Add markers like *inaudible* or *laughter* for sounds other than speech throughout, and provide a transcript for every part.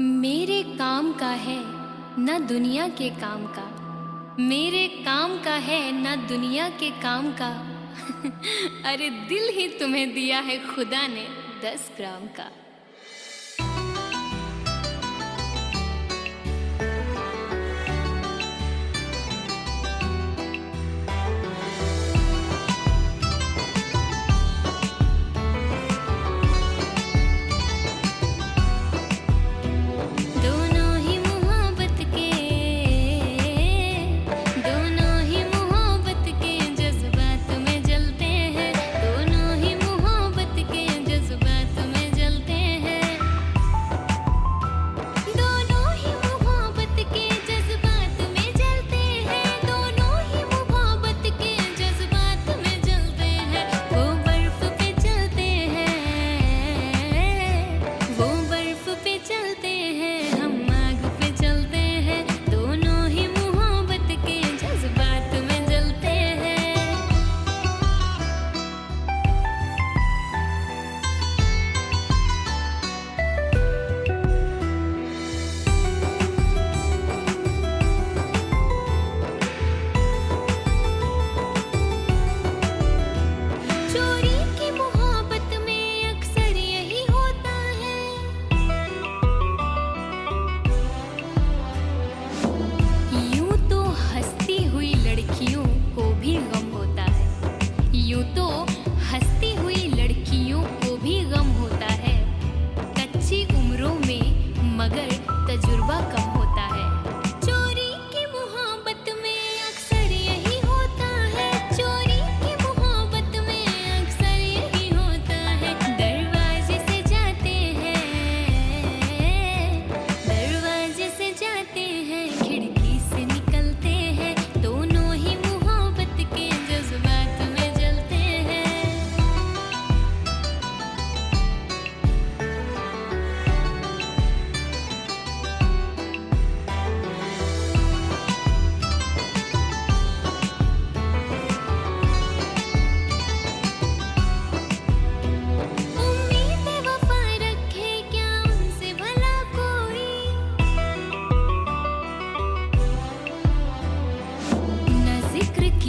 मेरे काम का है न दुनिया के काम का। मेरे काम का है न दुनिया के काम का। *laughs* अरे दिल ही तुम्हें दिया है खुदा ने दस ग्राम का। तजुर्बा कम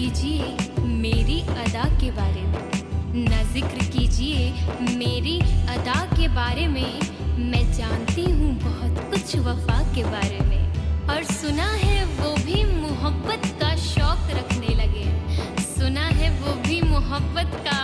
कीजिए मेरी अदा के बारे में। न ज़िक्र कीजिए मेरी अदा के बारे में। मैं जानती हूँ बहुत कुछ वफा के बारे में। और सुना है वो भी मोहब्बत का शौक रखने लगे। सुना है वो भी मोहब्बत का